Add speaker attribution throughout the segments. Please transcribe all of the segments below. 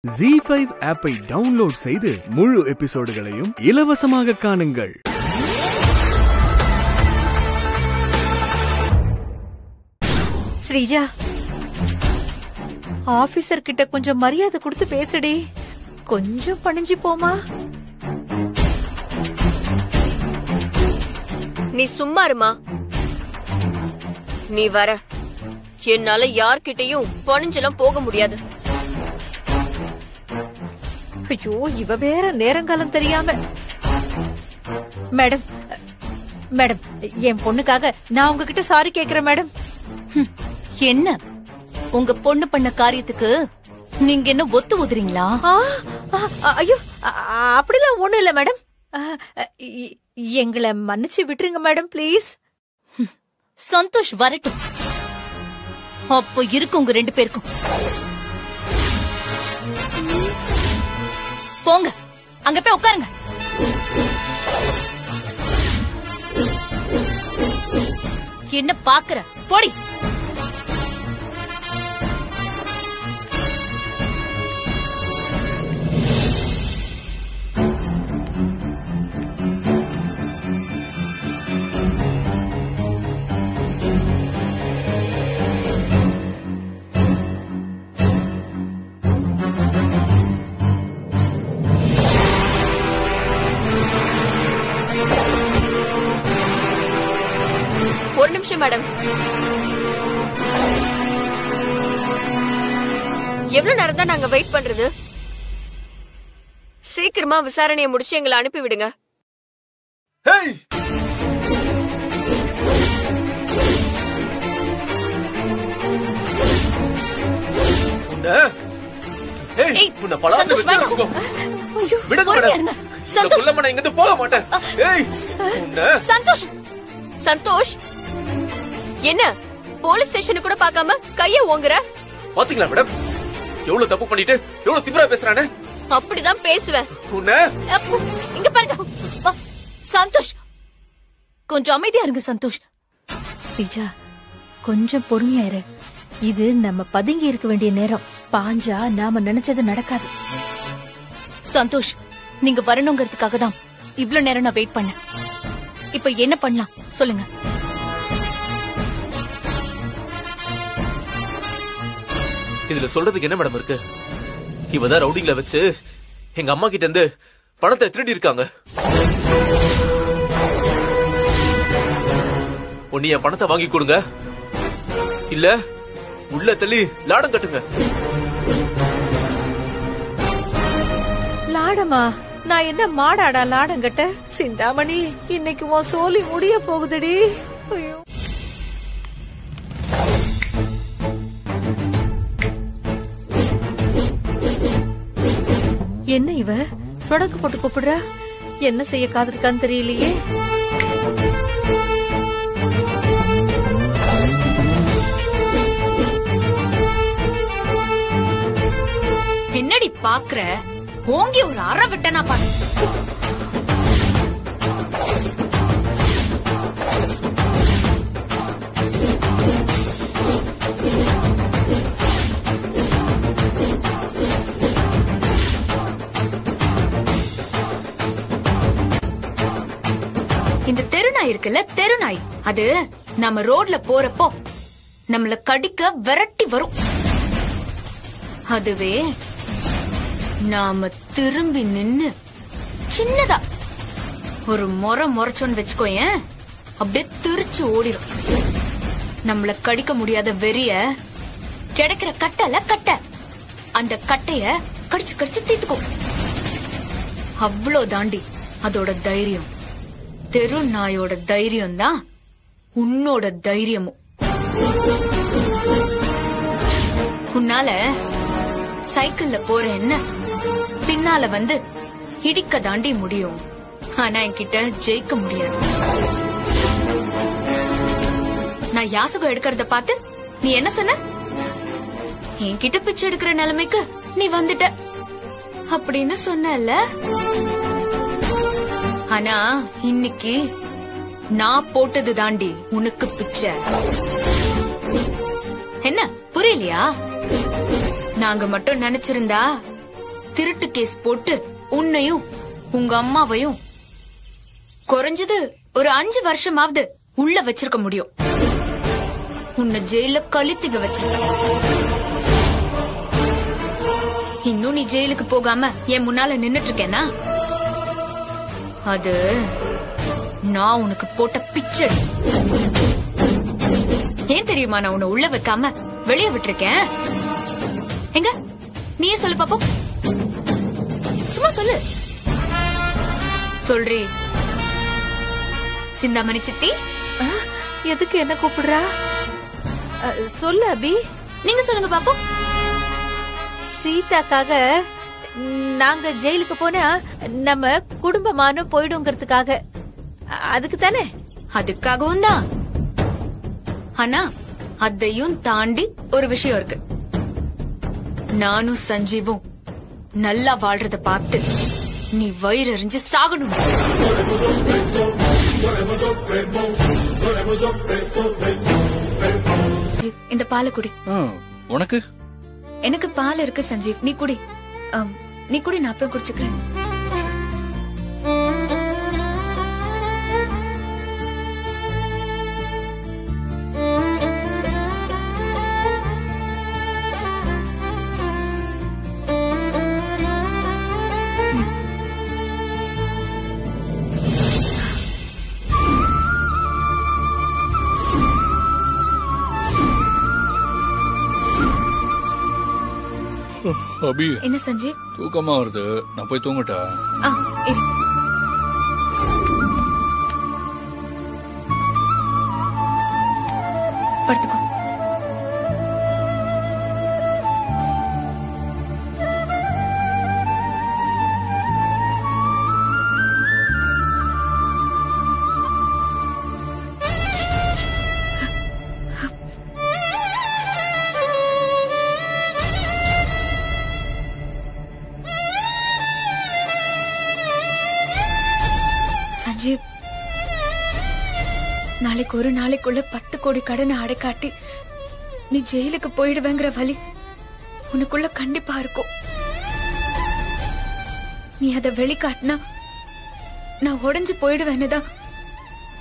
Speaker 1: G five ஆப்பை download செய்து முழு எபிசோடுகளையும் இலவசமாக காணுங்கள்.
Speaker 2: ஸ்ரீஜா ஆபீசர் கிட்ட கொஞ்சம் மரியாதை கொடுத்து பேசுடி. கொஞ்சம் பணிஞ்சு போமா.
Speaker 3: நீ சும்மா இருமா. நீ வர. என்னால யார்கிட்டயும் பணிஞ்செல்லாம் போக முடியாது.
Speaker 2: ஐயோ இவ வேற நேரங்காலம் தெரியாம. மேடம் மேடம் என் பொண்ணுக்காக நான் உங்ககிட்ட சாரி கேக்குறேன் மேடம்.
Speaker 4: என்ன? உங்க பொண்ணு பண்ண காரியத்துக்கு நீங்க என்ன ஒத்து ஊதுறீங்களா
Speaker 2: ஐயோ அப்படிலாம் ஒண்ணும் இல்ல மேடம். எங்களை மன்னிச்சு விட்டுருங்க மேடம் ப்ளீஸ்.
Speaker 4: சந்தோஷ் வரட்டும். அப்போ இருக்கு உங்க ரெண்டு பேருக்கும். போங்க. அங்க போய் உட்காருங்க. என்ன பாக்குற? போடி.
Speaker 5: இந்த
Speaker 4: சந்தோஷ்.
Speaker 5: புள்ள மன இங்கிருந்து போக மாட்டேன்.
Speaker 4: சந்தோஷ்!
Speaker 3: சந்தோஷ்! என்ன? போலீஸ் ஸ்டேஷனு கூட பார்க்காம கைய ஓங்குற?
Speaker 5: பாத்தீங்களா மேடம்? எவ்வளவு தப்பு பண்ணிட்டு எவ்வளவு திமிரா பேசுறானே?
Speaker 3: அப்படிதான் பேசுவேன்.
Speaker 4: இங்க பாருங்க. சந்தோஷ். கொஞ்சம் அமைதியா இருங்க சந்தோஷ்.
Speaker 2: ஸ்ரீஜா கொஞ்சம் பொறுமையா இரு. இது நம்ம பதுங்கி இருக்க வேண்டிய நேரம். பாஞ்சா நாம நினைச்சது நடக்காது.
Speaker 4: சந்தோஷ் நீங்க வரணுங்கிறதுக்காக தான் இவ்ளோ நேரம் நான் வெயிட் பண்ணேன். இப்ப என்ன பண்ணலாம்? சொல்லுங்க.
Speaker 5: இதுல சொல்றதுக்கு என்ன மேடம் இருக்கு? இவதான் ரவுடிங்ல வச்சு எங்க அம்மா கிட்ட இருந்து பணத்தை திருடி இருக்காங்க. ஒன்னு என் பணத்தை வாங்கி கொடுங்க. இல்ல உள்ள தள்ளி லாடம் கட்டுங்க.
Speaker 2: லாடமா நான் என்ன மாடாடா லாடம் கட்ட? சிந்தாமணி இன்னைக்கு உன் சோலி முடிய போகுதுடி. ஐயோ. என்ன இவ? சொடக்கு போட்டு கூப்பிடுறா? என்ன செய்ய காத்திருக்கான்னு தெரியலையே.
Speaker 4: என்னடி பாக்குற? ஓங்கி ஒரு அற விட்டனா பாரு. இந்த தெருநாய். இருக்குல்ல அது நம்ம ரோட்ல போறப்போ நம்மள கடிக்க விரட்டி வரும். அதுவே நாம திரும்பி நின்னு சின்னதா ஒரு முறை முறைச்சோன்னு வச்சுக்கோயேன் அப்படியே திருச்சு ஓடிடும் நம்மள கடிக்க முடியாத வெறிய கிடைக்கிற கட்டல கட்ட. அந்த கட்டைய கடிச்சு கடிச்சு தீத்துக்கும். அவ்வளோ தாண்டி அதோட தைரியம். தெரு நாயோட தைரியம் தான் உன்னோட தைரியமும். உன்னால சைக்கிள்ல போற என்ன? பின்னால வந்து இடிக்க தாண்டி முடியும். ஆனா என்கிட்ட ஜெயிக்க முடியாது. நான் யாசகம் எடுக்கிறத பார்த்து நீ என்ன சொன்ன? என்கிட்ட பிச்சை எடுக்கிற நிலைமைக்கு நீ வந்துட்ட. அப்படின்னு சொன்னல ஆனா இன்னைக்கு நான் போட்டது தாண்டி உனக்கு பிச்சை. என்ன புரியலையா? நாங்க மட்டும் நினைச்சிருந்தா திருட்டு கேஸ் போட்டு உன்னையும் உங்க அம்மாவையும் குறைஞ்சது ஒரு அஞ்சு வருஷமாவது உள்ள வச்சிருக்க முடியும். உன்னை ஜெயில கழித்துக வச்சிருக்க இன்னும் நீ ஜெயிலுக்கு போகாம என் முன்னால நின்னுட்டு இருக்கேனா? அது நான் உனக்கு போட்ட பிச்சை. ஏன் தெரியுமா நான் உன்னை உள்ள வைக்காம வெளியே விட்டிருக்கேன்? எங்க? நீயே சொல்லு பாப்போம் சும்மா சொல்லு. சொல்றி. சிந்தாமணி சித்தி
Speaker 2: எதுக்கு என்ன கூப்பிடுறா? சொல்லு அபி.
Speaker 4: நீங்க சொல்லுங்க பாப்போம்
Speaker 2: சீதாக்காக நாங்க ஜெயிலுக்கு போனா நம்ம குடும்பமானும் போயிடுங்கிறதுக்காக. அதுக்கு தானே
Speaker 4: அதுக்காகவும் தான். ஆனா அதையும் தாண்டி ஒரு விஷயம் இருக்கு. நானும் சஞ்சீவும் நல்லா வாழ்றத பார்த்து நீ வயிறு எறிஞ்சு சாகணும். இந்த பாலை குடி.
Speaker 6: உனக்கு?
Speaker 4: எனக்கு பால் இருக்கு சஞ்சீவ். நீ குடி. நீ கூட நான் அப்புறம் குடிச்சுக்கிறேன்.
Speaker 6: அபி
Speaker 4: என்ன சஞ்சீவ்
Speaker 6: தூக்கமா வருது. நான் போய் தூங்கட்டா?
Speaker 4: படுத்துக்கோ. நாளைக்குள்ள பத்து கோடி கடனை அடைக்காட்டி நீ ஜெயிலுக்கு போயிடுவேங்கிற வலி உனக்குள்ள கண்டிப்பா இருக்கும். நீ அதை வெளிக்காட்டினா நான் உடைஞ்சு போயிடுவேன்னு தான்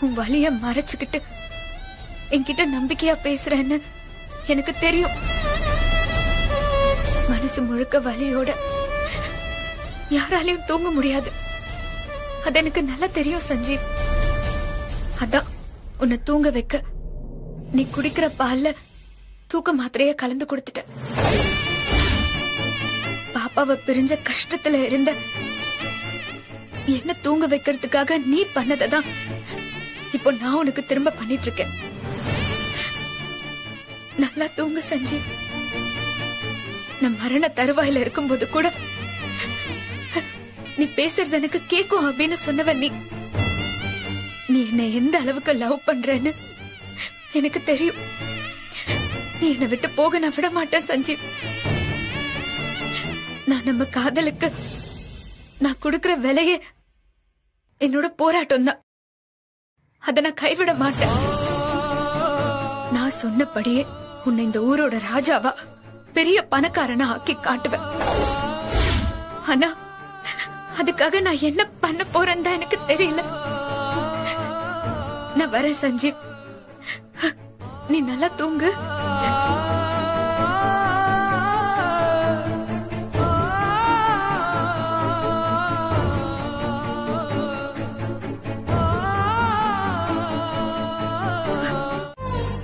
Speaker 4: உன் வழிய மறைச்சுக்கிட்டு என்கிட்ட நம்பிக்கையா பேசுறேன்னு எனக்கு தெரியும். மனசு முழுக்க வலியோட யாராலையும் தூங்க முடியாது. அது எனக்கு நல்லா தெரியும் சஞ்சீவ். அதான் உன்னை தூங்க வைக்க நீ குடிக்கிற பால்ல தூக்க மாத்திரைய கலந்து கொடுத்துட்ட. பாப்பாவை பிரிஞ்ச கஷ்டத்துல இருந்த என்ன தூங்க வைக்கிறதுக்காக நீ பண்ணதான் இப்போ நான் உனக்கு திரும்ப பண்ணிட்டு இருக்கேன் நல்லா தூங்க சஞ்சீவ் நான் மரண தருவாயில இருக்கும்போது கூட நீ பேசுறது எனக்கு கேக்கும் அப்படின்னு சொன்னவன் நீ. நீ என்ன எந்த அளவுக்கு லவ் பண்றன்னு எனக்கு தெரியும். நீ என்னை விட்டு போக நான் விட மாட்டேன் சஞ்சீவ். நான் நம்ம காதலுக்கு நான் கொடுக்கிற விலையே என்னோட போராட்டம் தான். அதை நான் கைவிட மாட்டேன். நான் சொன்னபடியே உன்னை இந்த ஊரோட ராஜாவா பெரிய பணக்காரனா ஆக்கி காட்டுவேன். ஆனா அதுக்காக நான் என்ன பண்ண போறேன்னு தான் எனக்கு தெரியல. நான் வரேன் சஞ்சீவ். நீ நல்லா தூங்கு.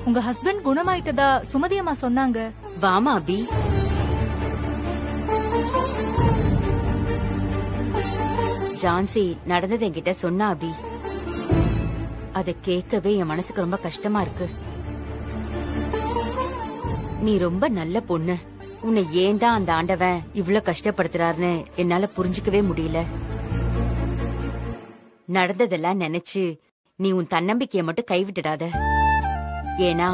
Speaker 7: உங்க ஹஸ்பண்ட் குணமாயிட்டதா சுமதி அம்மா சொன்னாங்க.
Speaker 8: வாமா அபி. ஜான்சி நடந்தது என்கிட்ட சொன்னா அபி. அத கேட்கவே என் மனசுக்கு ரொம்ப கஷ்டமா இருக்கு. நீ ரொம்ப நல்ல பொண்ணு. உன்னை ஏன் தான் அந்த ஆண்டவன் இவ்வளவு கஷ்டப்படுத்துறாருன்னு என்னால புரிஞ்சுக்கவே முடியல. நடந்ததெல்லாம் நினைச்சு நீ உன் தன்னம்பிக்கைய மட்டும் கைவிட்டுடாத. ஏன்னா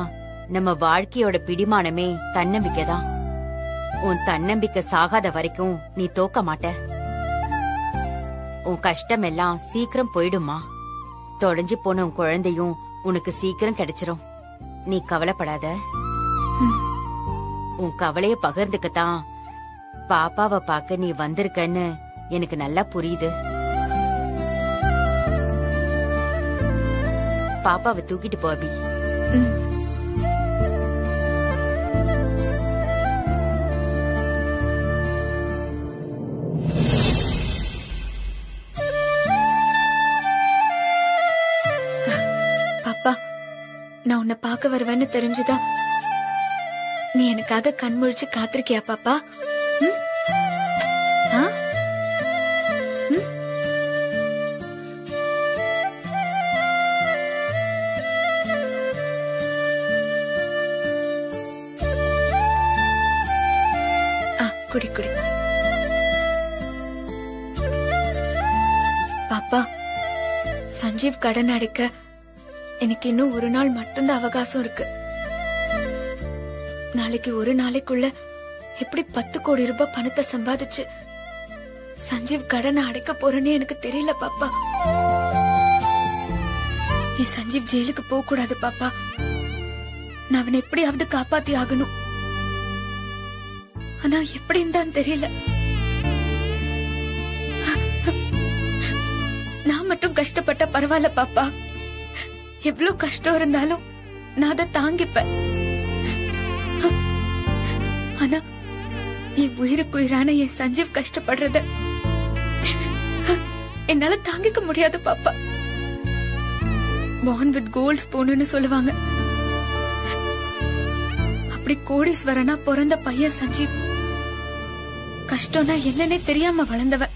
Speaker 8: நம்ம வாழ்க்கையோட பிடிமானமே தன்னம்பிக்கை தான். உன் தன்னம்பிக்கை சாகாத வரைக்கும் நீ தோக்க மாட்ட. உன் கஷ்டம் எல்லாம் சீக்கிரம் போயிடுமா தொலைஞ்சு போன உன் குழந்தையும் உனக்கு சீக்கிரம் கிடைச்சிரும். நீ கவலைப்படாத. உன் கவலைய பகிர்ந்துக்கத்தான் பாப்பாவை பார்க்க நீ வந்திருக்கன்னு எனக்கு நல்லா புரியுது. பாப்பாவை தூக்கிட்டு போ
Speaker 4: உன்னை பார்க்க வருவேன்னு தெரிஞ்சுதா? நீ எனக்காக கண் முழிச்சு காத்திருக்கியா பாப்பா? குடி குடி. பாப்பா சஞ்சீவ் கடன் அடைக்க எனக்கு இன்னும் ஒரு நாள் மட்டும்தான் அவகாசம் இருக்கு. நாளைக்கு ஒரு நாளைக்குள்ள எப்படி பத்து கோடி ரூபாய் பணத்தை சம்பாதிச்சு சஞ்சீவ் கடனை அடைக்க போறேன்னு எனக்கு தெரியல பாப்பா. என் சஞ்சீவ் ஜெயிலுக்கு போக கூடாது பாப்பா. நான் அவனை எப்படியாவது காப்பாத்தி ஆகணும். ஆனா எப்படின்னு தான் தெரியல. நான் மட்டும் கஷ்டப்பட்ட பரவாயில்ல பாப்பா. எவ்வளவு கஷ்டம் இருந்தாலும் நான் அதை தாங்கிப்பேன். ஆனா என் உயிருக்கு உயிரான என் சஞ்சீவ் கஷ்டப்படுறத என்னால தாங்கிக்க முடியாது பாப்பா. பான் வித் கோல்ட் ஸ்பூன்னு சொல்லுவாங்க. அப்படி கோடீஸ்வரனா பிறந்த பையன் சஞ்சீவ். கஷ்டம்னா என்னன்னே தெரியாம வளர்ந்தவன்.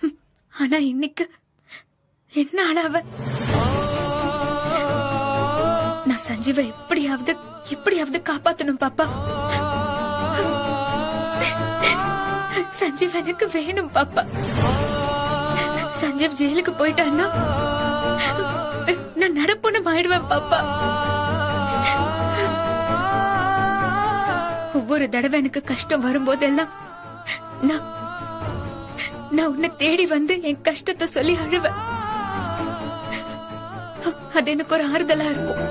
Speaker 4: ஹம், ஆனா இன்னைக்கு என்ன அளவ நான் எப்படியாவது எப்படியாவது காப்பாத்தணும் பாப்பா. சஞ்சீவ் எனக்கு வேணும் பாப்பா. சஞ்சீவ் ஜெயிலுக்கு போயிட்டான்னா நான் நடப்புன்னு ஆயிடுவேன் பாப்பா. ஒவ்வொரு தடவை எனக்கு கஷ்டம் வரும்போதெல்லாம் நான் நான் உன்னை தேடி வந்து என் கஷ்டத்தை சொல்லி அழுவேன். அது எனக்கு ஒரு ஆறுதலா இருக்கும்.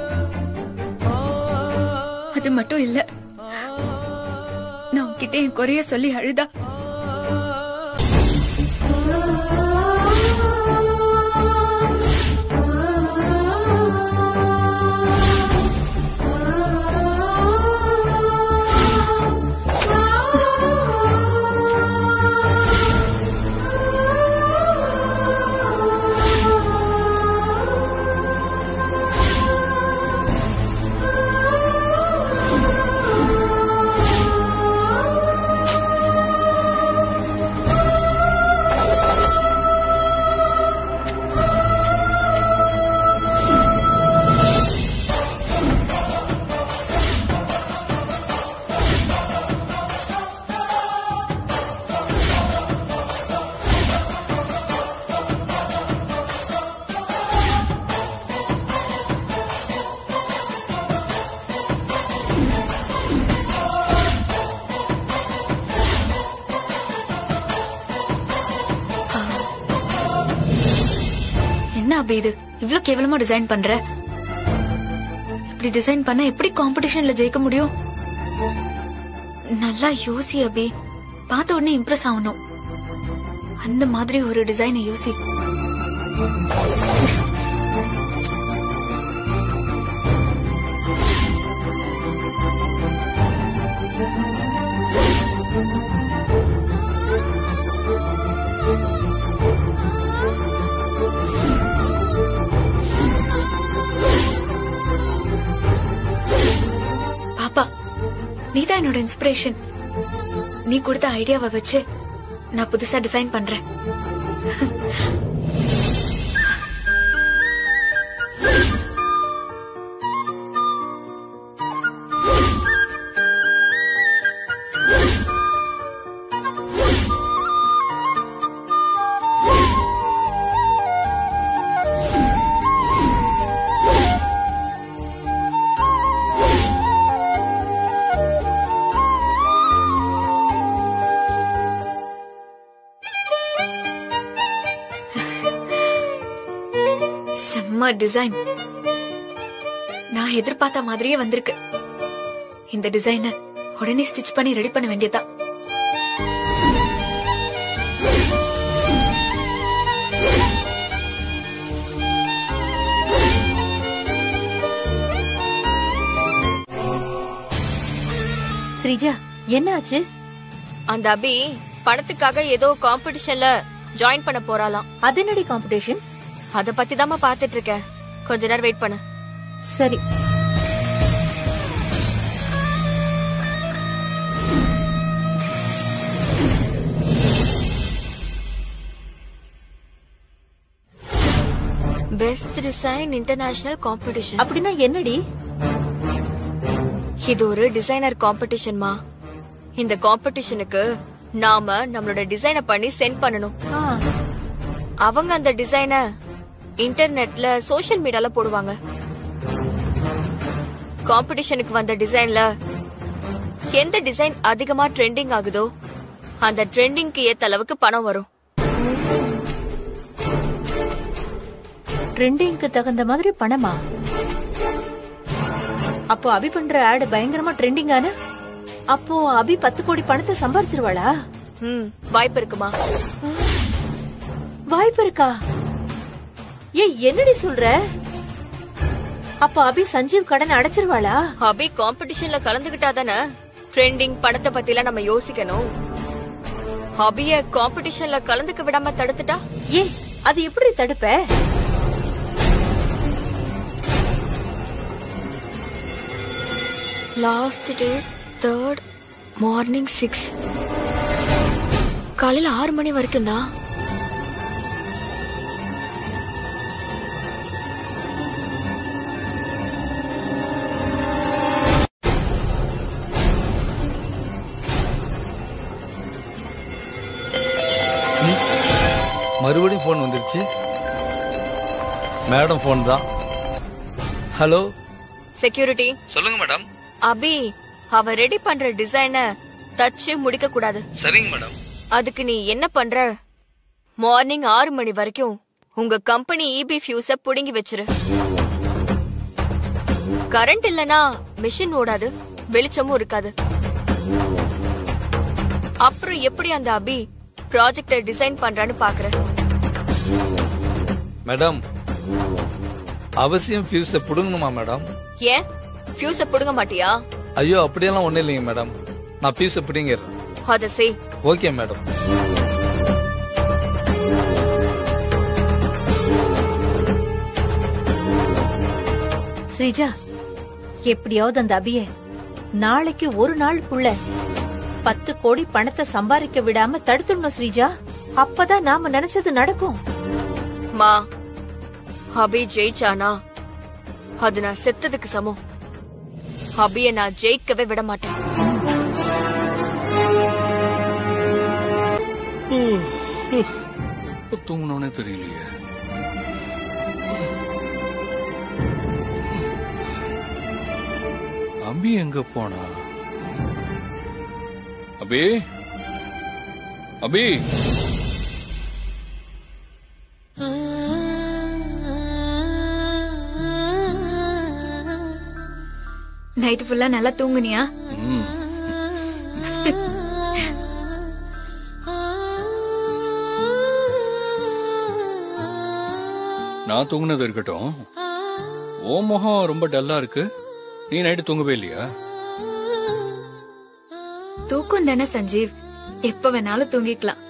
Speaker 4: அது மட்டும் இல்ல. நான் உன்கிட்ட என் குறைய சொல்லி அழுதா இவ்ளோ கேவலமா டிசைன் பண்ற? இப்படி டிசைன் பண்ணா எப்படி காம்படிஷன்ல ஜெயிக்க முடியும்? நல்லா யோசி அபி. பார்த்த உடனே இம்ப்ரெஸ் ஆகணும். அந்த மாதிரி ஒரு டிசைனை யோசி. இன்ஸ்பிரேஷன் நீ கொடுத்த ஐடியாவை வச்சு நான் புதுசா டிசைன் பண்றேன். டிசைன் நான் எதிர்பார்த்த மாதிரியே வந்திருக்கு. இந்த டிசைனை உடனே ஸ்டிச் பண்ணி ரெடி பண்ண வேண்டியதா?
Speaker 2: ஸ்ரீஜா என்ன ஆச்சு?
Speaker 9: அந்த அபி படத்துக்காக ஏதோ காம்படிஷன்ல ஜாயின் பண்ண போறாளாம்.
Speaker 2: அது என்னடி காம்படிஷன்
Speaker 9: அத பத்தி தாம்மா பாத்துட்டு இருக்கேன் கொஞ்ச நேரம் வெயிட் பண்ணு.
Speaker 2: சரி.
Speaker 9: பெஸ்ட் டிசைன் இன்டர்நேஷனல் காம்படிஷன்
Speaker 2: அப்படின்னா என்னடி?
Speaker 9: இது ஒரு டிசைனர் காம்படிஷன்மா இந்த காம்படிஷனுக்கு நாம நம்மளோட டிசைனை பண்ணி சென்ட் பண்ணணும். அவங்க அந்த டிசைனை இன்டர்நெட்ல சோஷியல் மீடியால போடுவாங்க. காம்படிஷனுக்கு வந்த டிசைன்ல எந்த டிசைன் அதிகமா ட்ரெண்டிங் ஆகுதோ அந்த ட்ரெண்டிங்க்கு ஏத்த அளவுக்கு பணம் வரும்.
Speaker 2: ட்ரெண்டிங்க்கு தகுந்த மாதிரி பணமா? அப்போ அபி பண்ற ஆடு பயங்கரமா ட்ரெண்டிங் ஆன? அப்போ அபி பத்து கோடி பணத்தை சம்பாரிச்சிருவாளா?
Speaker 9: ம் வாய்ப்பு இருக்குமா?
Speaker 2: வாய்ப்பு இருக்கா? ஏய் என்னடி சொல்ற? அப்போ அபி சஞ்சீவ் கடன் அடைச்சிருவாளா?
Speaker 9: அபி காம்படிஷன்ல கலந்துகிட்டா தானே? ட்ரெண்டிங் பணத்தை பத்தி எல்லாம் நம்ம யோசிக்கணும். அபிய காம்படிஷன்ல கலந்துக்க விடாம தடுத்துட்டா?
Speaker 2: ஏய் அது எப்படி தடுப்ப?
Speaker 9: Last date third morning six காலையில ஆறு மணி வரைக்கும் தான்
Speaker 10: ஃபோன் வந்துருச்சு. மேடம் ஃபோன் தான். ஹலோ
Speaker 9: செக்யூரிட்டி
Speaker 10: சொல்லுங்க மேடம்
Speaker 9: அபி அவ ரெடி பண்ற டிசைன தச்சு முடிக்க கூடாது.
Speaker 10: சரிங்க மேடம்
Speaker 9: அதுக்கு நீ என்ன பண்ற? மார்னிங் ஆறு மணி வரைக்கும் உங்க கம்பெனி இபி ஃபியூஸ புடுங்கி வச்சிரு. கரண்ட் இல்லனா மிஷின் ஓடாது வெளிச்சமும் இருக்காது. அப்புறம் எப்படி அந்த அபி ப்ராஜெக்ட டிசைன் பண்றான்னு பாக்குற?
Speaker 10: மேடம் அவசியம் ஃபியூஸை பிடுங்கணுமா மேடம்?
Speaker 9: ஏன்? ஃபியூஸ புடுங்க மாட்டியா?
Speaker 10: ஐயோ அப்படியெல்லாம் ஒண்ணும் இல்லைங்க மேடம். நான் ஃபியூஸை பிடிங்கிறேன்.
Speaker 9: அத செய்.
Speaker 10: Okay madam.
Speaker 2: ஸ்ரீஜா எப்படியாவது அந்த அபிய நாளைக்கு ஒரு நாளுக்குள்ள பத்து கோடி பணத்தை சம்பாதிக்க விடாம தடுத்துடணும் ஸ்ரீஜா. அப்பதான் நாம நினைச்சது நடக்கும்.
Speaker 9: மா. அபி ஜெயிச்சானா? அது நான் செத்ததுக்கு சமம். அபிய நான் ஜெயிக்கவே விட மாட்டேன்
Speaker 6: எப்ப தூங்கினோனே தெரியலையே. அபி எங்க போனா? அபி? அபி?
Speaker 4: நைட்டு ஃபுல்லா நல்லா தூங்குனியா?
Speaker 6: நான் தூங்குனது இருக்கட்டும். ஓ முகம் ரொம்ப டல்லா இருக்கு. நீ நைட்டு தூங்கவே இல்லையா?
Speaker 4: தூக்கம் தானே சஞ்சீவ். எப்ப வேணாலும் தூங்கிக்கலாம்.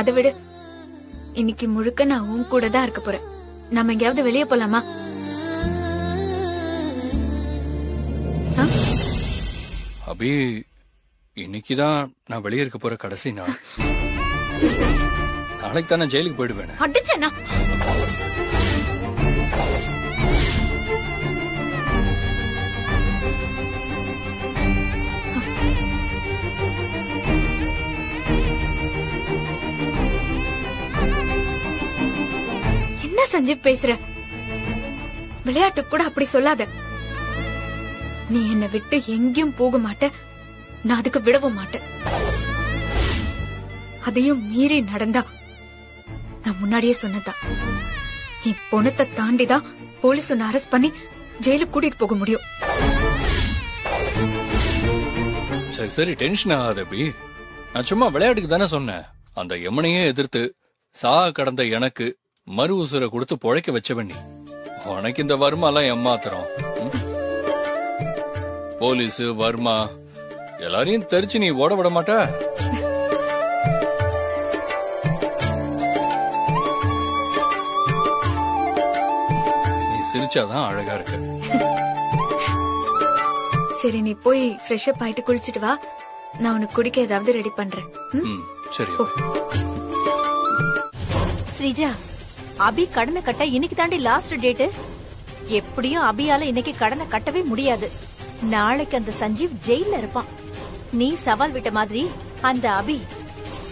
Speaker 4: அதை விடு. இன்னைக்கு முழுக்க நான் உன் கூட தான் இருக்க போறேன். நம்ம எங்கேயாவது வெளியே போலாமா?
Speaker 6: அபி இன்னைக்குதான் நான் வெளியே இருக்க போற கடைசி நாள். நாளைக்கு தான் நான் ஜெயிலுக்கு போயிடுவேன்.
Speaker 4: அடிச்சேனா? என்ன சஞ்சீவ் பேசுற? விளையாட்டு கூட அப்படி சொல்லாத. நீ என்னை விட்டு எங்கேயும் போக மாட்ட. நான் அதுக்கு விடவும் மாட்டேன் அதையும் மீறி நடந்தா நான் முன்னாடியே சொன்னதான் என் பொணத்தை தாண்டிதான் போலீஸ் உன்னை அரெஸ்ட் பண்ணி ஜெயிலுக்கு கூட்டிட்டு போக முடியும்.
Speaker 6: சரி சரி டென்ஷன் ஆகாத அபி நான் சும்மா விளையாட்டுக்கு தானே சொன்னேன். அந்த யமனையே எதிர்த்து சாக கடந்த எனக்கு மறு உசுரை கொடுத்து பொழைக்க வச்சவன் நீ. உனக்கு இந்த வர்மாலாம் ஏமாத்துறோம். போலீஸ் வர்மா எல்லாரையும் தெரிச்சு நீ ஓட விட மாட்ட. நீ சிரிச்சாதான் அழகா இருக்கு.
Speaker 4: சரி நீ போய் ஃப்ரெஷ் அப் ஆயிட்டு குளிச்சிட்டு வா. நான் உனக்கு குடிக்க ஏதாவது ரெடி பண்றேன். ம்?
Speaker 6: சரி.
Speaker 2: ஸ்ரீஜா அபி கடனை கட்ட இன்னைக்கு தாண்டி லாஸ்ட் டேட் எப்படியும் அபியால இன்னைக்கு கடனை கட்டவே முடியாது. நாளைக்கு அந்த சஞ்சீவ் ஜெயில இருப்பான். நீ சவால் விட்ட மாதிரி அந்த அபி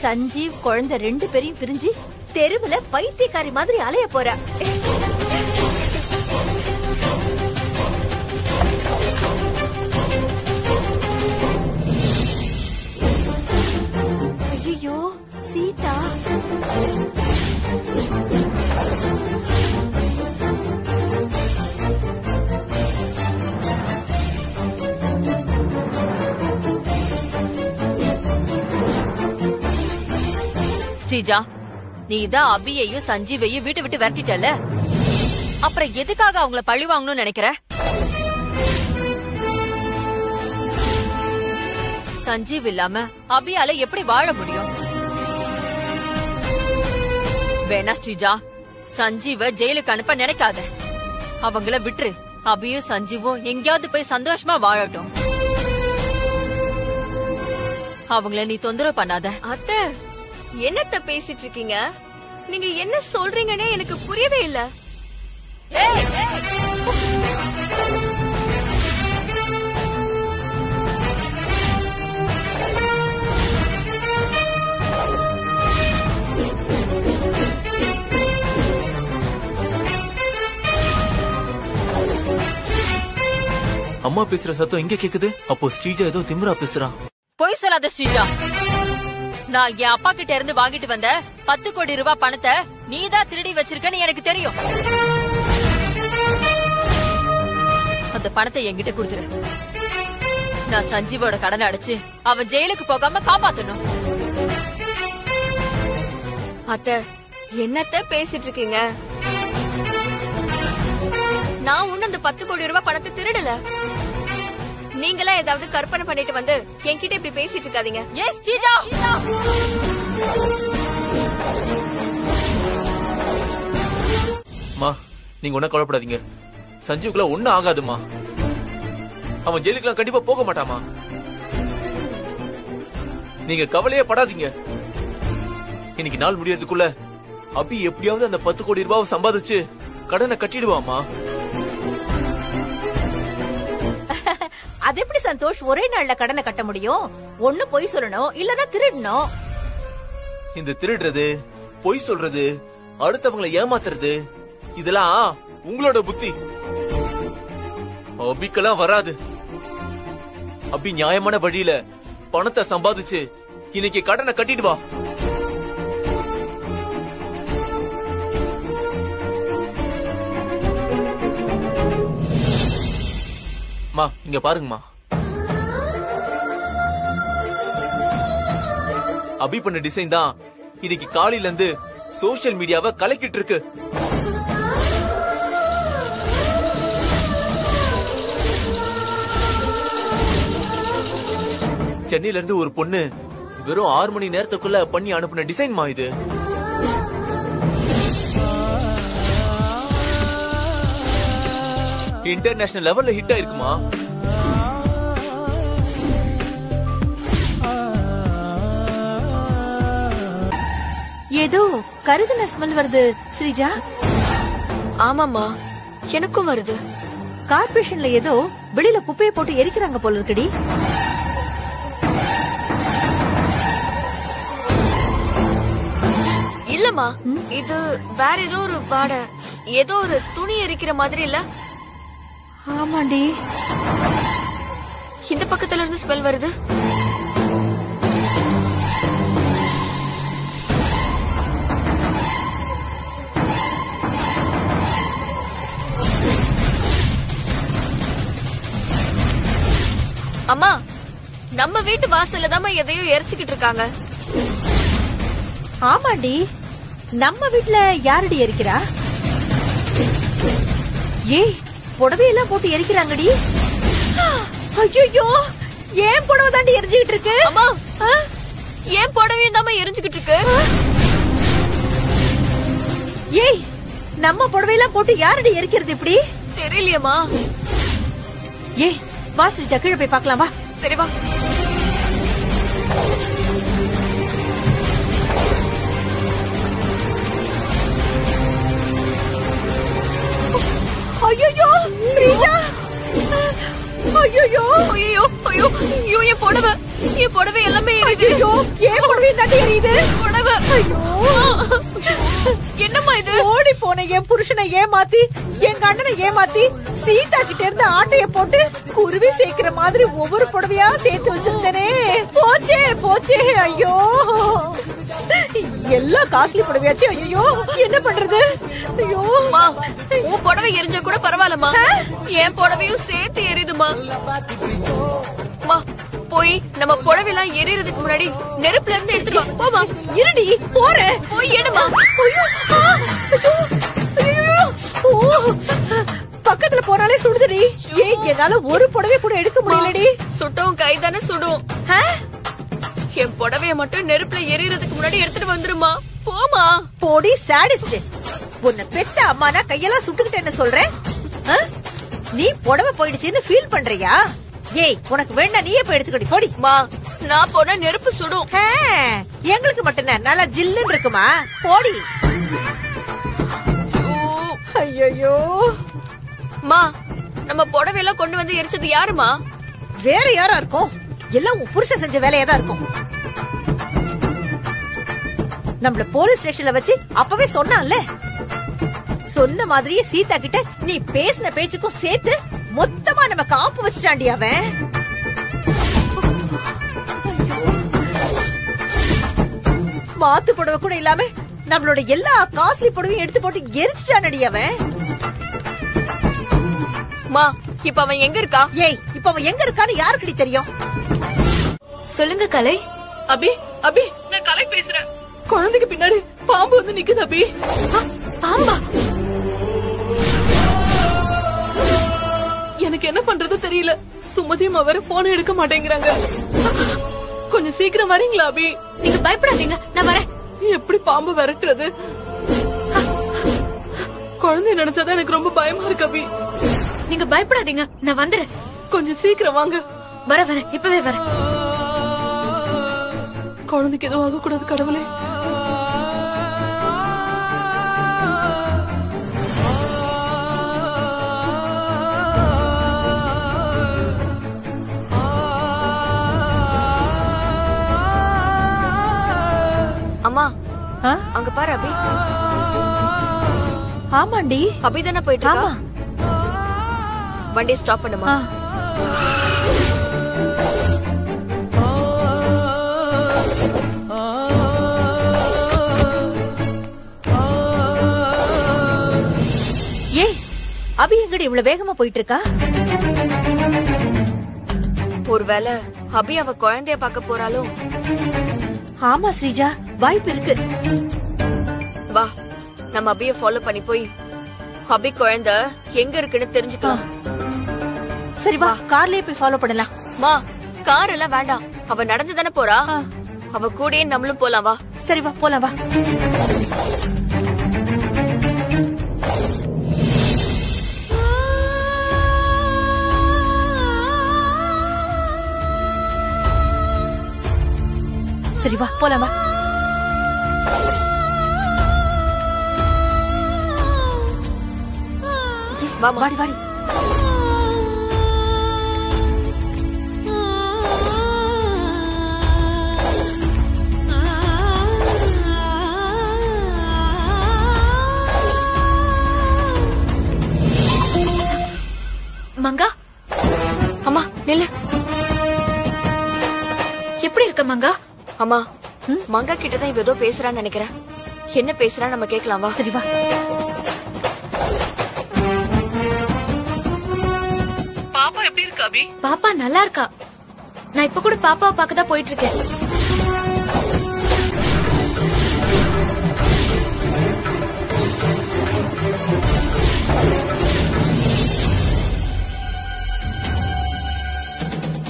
Speaker 2: சஞ்சீவ் குழந்தை ரெண்டு பேரையும் பிரிஞ்சு தெருவுல பைத்தியக்காரி மாதிரி அலைய போற.
Speaker 3: ஸ்ரீஜா நீ தான் அபியையும் சஞ்சீவையும் வீட்டை விட்டு விரட்டிட்டல அப்புறம் எதுக்காக அவங்கள பழி வாங்கணும்னு நினைக்கிற? சஞ்சீவ் இல்லாம அபியால எப்படி வாழ முடியும்? வேணா ஸ்ரீஜா சஞ்சீவ ஜெயிலுக்கு அனுப்ப நினைக்காத. அவங்கள விட்டுரு. அபியும் சஞ்சீவும் எங்கேயாவது போய் சந்தோஷமா வாழட்டும். அவங்கள நீ தொந்தரவு பண்ணாத.
Speaker 9: அத்தை என்னத்த பேசிட்டு இருக்கீங்க நீங்க என்ன சொல்றீங்கன்னே எனக்கு புரியவே இல்ல.
Speaker 5: அம்மா பேசுற சத்தம் எங்க கேக்குது? அப்போ ஸ்ரீஜா ஏதோ திமிரா பேசுறா.
Speaker 3: பொய் சொல்லாத ஸ்ரீஜா. நான் என் அப்பா கிட்ட இருந்து வாங்கிட்டு வந்த பத்து கோடி ரூபாய் பணத்தை நீதான் திருடி வச்சிருக்கன்னு எனக்கு தெரியும். அந்த பணத்தை என்கிட்ட கொடுத்துரு. நான் சஞ்சீவோட கடனை அடைச்சு அவன் ஜெயிலுக்கு போகாம காப்பாத்தணும்.
Speaker 9: அத்த என்னத்த பேசிட்டு இருக்கீங்க நான் ஒண்ணு அந்த பத்து கோடி ரூபாய் பணத்தை திருடல. நீங்களா ஏதாவது கற்பனை பண்ணிட்டு வந்து என்கிட்ட இப்படி பேசிட்டு இருக்காதீங்க.
Speaker 3: ஏ ஸ்ரீஜா
Speaker 5: மா நீங்க ஒன்னும் கவலைப்படாதீங்க. சஞ்சீவுக்குள்ள ஒண்ணும் ஆகாதுமா. அவன் ஜெயிலுக்குலாம் கண்டிப்பா போக மாட்டாமா. நீங்க கவலையே படாதீங்க. இன்னைக்கு நாள் முடியறதுக்குள்ள அபி எப்படியாவது அந்த பத்து கோடி ரூபாவை சம்பாதிச்சு கடனை கட்டிடுவாமா
Speaker 2: அது எப்படி சந்தோஷ் ஒரே நாள்ல கடனை கட்ட முடியும்? ஒண்ணு பொய் சொல்லணும் இல்லனா திருடணும்.
Speaker 5: இந்த திருடுறது பொய் சொல்றது அடுத்தவங்களை ஏமாத்துறது இதெல்லாம் உங்களோட புத்தி. அபிக்கெல்லாம் வராது. அபி நியாயமான வழியில பணத்தை சம்பாதிச்சு இன்னைக்கு கடனை கட்டிடுவா மா இங்க பாருங்கம்மா. அபி பண்ண டிசைன் தான் இன்னைக்கு காலையில இருந்து சோஷியல் மீடியாவை கலக்கிட்டு இருக்கு சென்னையில இருந்து ஒரு பொண்ணு வெறும் ஆறு மணி நேரத்துக்குள்ள பண்ணி அனுப்புன டிசைன்மா இது? இன்டர்நேஷனல் லெவல்ல ஹிட் ஆயிருக்குமா?
Speaker 2: ஏதோ கருகுன ஸ்மெல் வருது ஸ்ரீஜா.
Speaker 9: ஆமாமா எனக்கும் வருது.
Speaker 2: கார்பரேஷன்ல ஏதோ வெளியில குப்பையை போட்டு எரிக்கிறாங்க போல இருக்குடி.
Speaker 9: இல்லம்மா இது வேற ஏதோ ஒரு வாடை ஏதோ ஒரு துணி எரிக்கிற மாதிரி இல்ல?
Speaker 2: ஆமாண்டி.
Speaker 9: இந்த பக்கத்துல இருந்து ஸ்மெல் வருது? அம்மா நம்ம வீட்டு வாசல்ல தான் எதையோ எரிச்சுக்கிட்டு இருக்காங்க.
Speaker 2: ஆமாண்டி. நம்ம வீட்ல யாரடி எரிக்கிறா? ஏய் புடவையெல்லாம் போட்டு எரிக்கிறாங்கடி. ஐயோ ஏன் புடவை தாண்டி எரிஞ்சுக்கிட்டு இருக்கு?
Speaker 9: அம்மா ஏன் புடவையும் தாம எரிஞ்சுக்கிட்டு இருக்கு?
Speaker 2: ஏய் நம்ம புடவையெல்லாம் போட்டு யாரடி எரிக்கிறது இப்படி?
Speaker 9: தெரியலையம்மா.
Speaker 2: ஏய் வா ஸ்ரீஜா கீழே போய் பார்க்கலாம் வா.
Speaker 9: சரி வா.
Speaker 2: ஐயோ ஸ்ரீஜா ஐயோ
Speaker 9: ஐயோ ஐயோ ஐயோ என் புடவை. என் புடவை எல்லாமே எரியுது.
Speaker 2: ஏன் புடவை தாண்டி எரியுது?
Speaker 9: புடவை.
Speaker 2: ஐயோ.
Speaker 9: என்னம்மா இது?
Speaker 2: ஓடி போன என் புருஷனை ஏமாத்தி எங்க அண்ணனை ஏமாத்தி சீதா கிட்ட இருந்து ஆட்டைய போட்டு குருவி சேர்க்கிற மாதிரி ஒவ்வொரு புடவையா சேர்த்து வச்சிருந்தேனே. போச்சே போச்சே. ஐயோ. எல்லா காஸ்ட்லி புடவையாச்சு ஐயோ என்ன பண்றது? ஐயோ.
Speaker 9: உன் புடவை எரிஞ்சா கூட பரவாயில்லம்மா. என் புடவையும் சேர்த்து எரியுதுமா அம்மா போய் நம்ம புடவைலாம் எரியறதுக்கு முன்னாடி நெருப்புல இருந்து எடுத்துட்டு வா போமா.
Speaker 2: இருடி போறேன்
Speaker 9: போய் எடுமா.
Speaker 2: பக்கத்துல போனாலே சுடுதுடி. ஏய் என்னால ஒரு புடவை கூட எடுக்க முடியலடி.
Speaker 9: சுட்டவும் கை தானே சுடும்? என் புடவைய மட்டும் நெருப்புல எரியறதுக்கு முன்னாடி எடுத்துட்டு வந்துருமா. போமா.
Speaker 2: போடி சாடிஸ்ட் உன்னை பெத்த அம்மானா கையெல்லாம் சுட்டுக்கிட்டேன்னு சொல்றேன்? நீ புடவை போயிடுச்சுன்னு ஃபீல் பண்றியா? ஏய் உனக்கு வேண்டாம் நீயே போய் எடுத்துக்கடி போடி.
Speaker 9: மா நான் போனா நெருப்பு சுடும்.
Speaker 2: எங்களுக்கு மட்டும் நல்லா ஜில்லுன்னு இருக்குமா? போடி. ஐயோ
Speaker 9: மா நம்ம புடவையெல்லாம் கொண்டு வந்து எரிச்சது யாருமா?
Speaker 2: வேற யாரா இருக்கும்? எல்லாம் உன் புருஷன் செஞ்ச வேலையா தான் இருக்கும். நம்மள போலீஸ் ஸ்டேஷன்ல வச்சு அப்பவே சொன்னான்ல. சொன்ன மாதிரியே சீதா கிட்ட நீ பேசின பேச்சுக்கும் சேர்த்து மொத்தமா நம்ம காப்பு வச்சுட்டாண்டி அவன். மாத்து புடவை கூட இல்லாம நம்மளோட எல்லா காஸ்ட்லி புடவையும் எடுத்து போட்டு எரிச்சிட்டானடி அவன்.
Speaker 9: மா இப்ப அவன் எங்க இருக்கா?
Speaker 2: ஏய் இப்ப அவன் எங்க இருக்கான்னு யாருக்குடி தெரியும்?
Speaker 4: சொல்லுங்க கலை.
Speaker 11: அபி அபி நான் கலை பேசுறேன். குழந்தைக்கு பின்னாடி பாம்பு வந்து நிக்குது அபி.
Speaker 4: பாம்பா?
Speaker 11: எனக்கு என்ன பண்றது தெரியல. சுமதியும் வேற போன் எடுக்க மாட்டேங்கிறாங்க. கொஞ்சம் சீக்கிரம் வரீங்களா அபி?
Speaker 4: நீங்க பயப்படாதீங்க. நான் வரேன்.
Speaker 11: எப்படி பாம்பு விரட்டுறது? குழந்தை நினைச்சாதான் எனக்கு ரொம்ப பயமா இருக்கு அபி.
Speaker 4: நீங்க பயப்படாதீங்க. நான் வந்துறேன்.
Speaker 11: கொஞ்சம் சீக்கிரம் வாங்க.
Speaker 4: வர வரேன். இப்பவே வரேன்.
Speaker 11: குழந்தைக்கு எதுவும் ஆகக்கூடாது கடவுளே.
Speaker 9: அங்க பாரு அபி.
Speaker 2: ஆமாண்டி.
Speaker 9: அபி தானே போயிட்டு
Speaker 2: ஆமா.
Speaker 9: வண்டியை ஸ்டாப் பண்ணுமா.
Speaker 2: ஏய் அபி எங்கடி இவ்வளவு வேகமா போயிட்டு இருக்கா
Speaker 9: ஒருவேளை அபி அவ குழந்தைய பார்க்க போறாளோ?
Speaker 2: ஆமா ஸ்ரீஜா. வாய்ப்பு இருக்கு.
Speaker 9: வா நம்ம அபிய ஃபாலோ பண்ணி போய் அபி குழந்தை எங்க இருக்குன்னு தெரிஞ்சுக்கலாம்.
Speaker 2: சரி வா கார்லயே போய் ஃபாலோ பண்ணலாம்.
Speaker 9: மா கார் எல்லாம் வேண்டாம். அவ நடந்து தானே போறா. அவ கூடயே நம்மளும் போலாம் வா.
Speaker 2: சரி வா போலாம் வா. சரி வா போலாம் வா.
Speaker 9: வாமா.
Speaker 2: வாடி வாடி
Speaker 4: மங்கா?
Speaker 9: அம்மா நில்லு.
Speaker 4: எப்படி இருக்க மங்கா?
Speaker 9: அம்மா மங்கா கிட்டதான் இவ ஏதோ பேசுறான்னு நினைக்கிறேன். என்ன பேசுறா நம்ம கேட்கலாம் வா.
Speaker 2: சரி வா.
Speaker 11: அபி
Speaker 4: பாப்பா நல்லா இருக்கா? நான் இப்ப கூட பாப்பாவை பார்க்கதான் போயிட்டு இருக்கேன்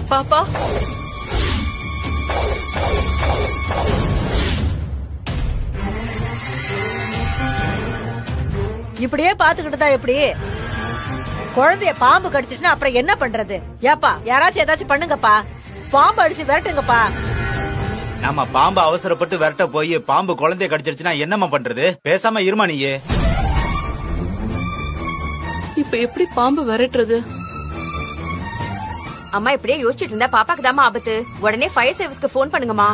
Speaker 11: பாப்பா?
Speaker 2: இப்படியே பாத்துக்கிட்டு தான் எப்படி? குழந்தைய பாம்பு கடிச்சிச்சுன்னா அப்புறம் என்ன பண்றது? ஏப்பா யாராச்சும் ஏதாச்சும் பண்ணுங்கப்பா. பாம்பு அடிச்சு விரட்டுங்கப்பா.
Speaker 12: நம்ம பாம்பு அவசரப்பட்டு விரட்ட போய் பாம்பு குழந்தைய கடிச்சிருச்சுன்னா என்னம்மா பண்றது? பேசாம இருமா நீயே.
Speaker 11: இப்ப எப்படி பாம்பு விரட்டுறது?
Speaker 13: அம்மா இப்படியே யோசிச்சுட்டு இருந்தா பாப்பாக்கு தாமா ஆபத்து. உடனே ஃபயர் சர்வீஸ்க்கு ஃபோன் பண்ணுங்கம்மா.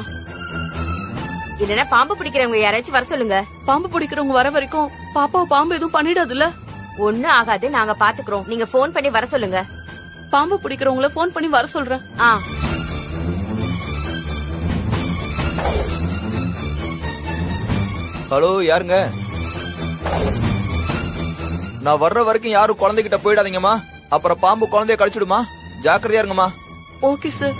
Speaker 13: இல்லனா பாம்பு பிடிக்கிறவங்க யாராச்சும் வர சொல்லுங்க.
Speaker 11: பாம்பு பிடிக்கிறவங்க வர வரைக்கும் பாப்பாவை பாம்பு எதுவும் பண்ணிடாதுல்ல?
Speaker 13: ஒண்ணு ஆகாது நாங்க பாத்துக்கிறோம். நீங்க ஃபோன் பண்ணி வர சொல்லுங்க.
Speaker 11: பாம்பு பிடிக்கிறவங்கள போன் பண்ணி வர சொல்றேன்.
Speaker 13: ஆ.
Speaker 14: ஹலோ யாருங்க? நான் வர்ற வரைக்கும் யாரும் குழந்தைகிட்ட போயிடாதீங்கம்மா. அப்புறம் பாம்பு குழந்தைய கடிச்சிடுமா? ஜாக்கிரதையா இருங்கம்மா.
Speaker 11: ஓகே சார்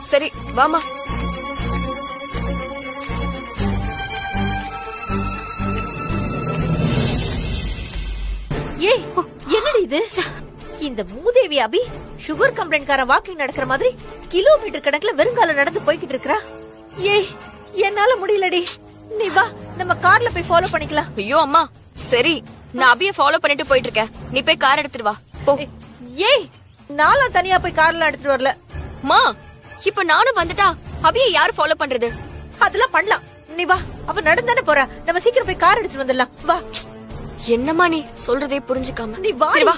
Speaker 9: சரி வாமா
Speaker 2: ஏய் என்னடி இது? இந்த மூதேவி அபி சுகர் கம்ப்ளைண்ட்காரன் வாக்கிங் நடக்கிற மாதிரி கிலோமீட்டர் கணக்குல வெறுங்கால நடந்து போய்கிட்டு இருக்கறா. ஏய் என்னால முடியலடி. நீ வா நம்ம கார்ல போய் ஃபாலோ பண்ணிக்கலாம்.
Speaker 9: ஐயோ அம்மா. சரி நான் அபிய ஃபாலோ பண்ணிட்டு போயிட்டு இருக்கேன் நீ போய் கார் எடுத்துட்டு வா. போ.
Speaker 2: ஏய் நானும் தனியா போய் கார்ல எடுத்துட்டு வரல.
Speaker 9: மா இப்ப நானும் வந்துட்டா அபிய யாரு ஃபாலோ பண்றது?
Speaker 2: அதெல்லாம் பண்ணலாம். நீ வா அவ நடந்தானே போறா. நம்ம சீக்கிரம் போய் கார் எடுத்துட்டு வந்துடலாம். வா.
Speaker 9: என்னம்மா நீ சொல்றதே புரிஞ்சுக்காம?
Speaker 2: நீ வா
Speaker 9: வா.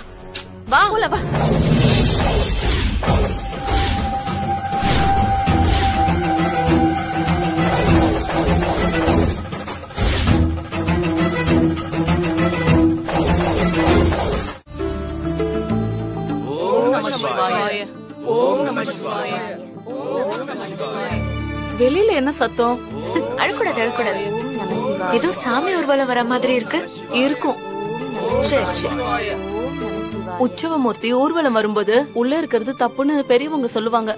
Speaker 9: வா.
Speaker 2: போல வா.
Speaker 11: வெளியில என்ன சத்தம்?
Speaker 4: அழக்கூடாது அழக்கூடாது. ஏதோ சாமி ஊர்வலம் வர மாதிரி இருக்கு.
Speaker 11: இருக்கும்.
Speaker 4: சரி சரி.
Speaker 11: உற்சவமூர்த்தி ஊர்வலம் வரும்போது உள்ள இருக்கிறது தப்புன்னு பெரியவங்க சொல்லுவாங்க.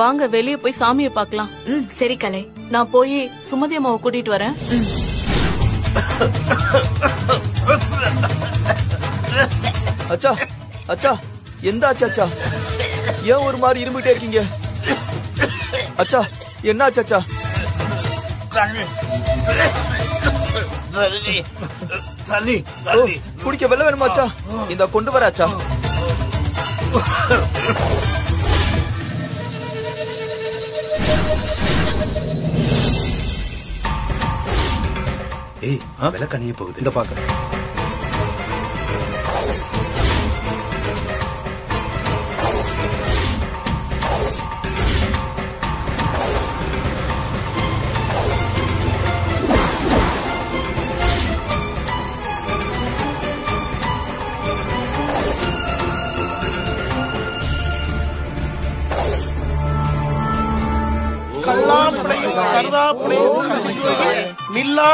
Speaker 11: வாங்க வெளிய போய் சாமியை பார்க்கலாம்.
Speaker 4: ம் சரி கலை.
Speaker 11: நான் போய் சுமதி அம்மாவை கூட்டிட்டு வரேன்.
Speaker 14: அச்சா அச்சா எந்த ஆச்சு அச்சா? ஏன் ஒரு மாதிரி இரும்பிட்டே இருக்கீங்க? அச்சா என்ன ஆச்சு அச்சா?
Speaker 12: தண்ணி.
Speaker 14: ஓ, குடிக்க வெள்ள வேணுமா அச்சா? இந்த கொண்டு வர அச்சா.
Speaker 12: ஏய் விளக்கணிய போகுது. இந்த பாக்க.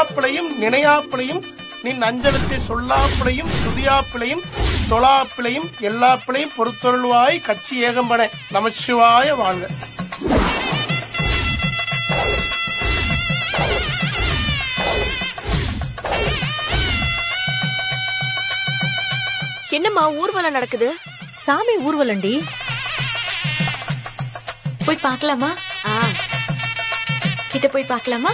Speaker 15: நில்லாப்பிளையும் நினையாப்பிளையும் நின் அஞ்சலத்தை சொல்லாப்பிளையும் துதியாப்பிளையும் தொழாப்பிளையும் எல்லாப்பிளையும் பொறுத்தொருள்வாய் கட்சி ஏகம்பன. நமச்சிவாய வாழ்க.
Speaker 9: என்னம்மா ஊர்வலம் நடக்குது?
Speaker 2: சாமி ஊர்வலண்டி.
Speaker 4: போய் பார்க்கலாமா? கிட்ட போய் பார்க்கலாமா?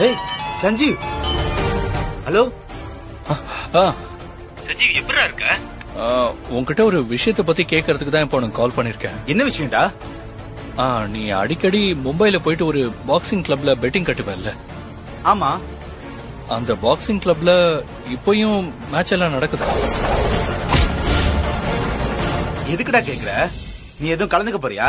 Speaker 12: ஏய் சஞ்சீவ். ஹலோ?
Speaker 6: ஆ
Speaker 12: சஞ்சீவ் எப்படிடா இருக்க?
Speaker 6: உன்கிட்ட ஒரு விஷயத்தை பத்தி கேட்கறதுக்கு தான் இப்போ உனக்கு கால் பண்ணிருக்கேன்.
Speaker 12: என்ன விஷயம்டா?
Speaker 6: ஆ நீ அடிக்கடி மும்பைல போயிட்டு ஒரு பாக்ஸிங் கிளப்ல பெட்டிங் கட்டுவல்ல.
Speaker 12: ஆமா.
Speaker 6: அந்த பாக்ஸிங் கிளப்ல இப்பயும் மேட்ச் எல்லாம் நடக்குது.
Speaker 12: எதுக்குடா கேக்குற? நீ எதுவும் கலந்துக்க போறியா?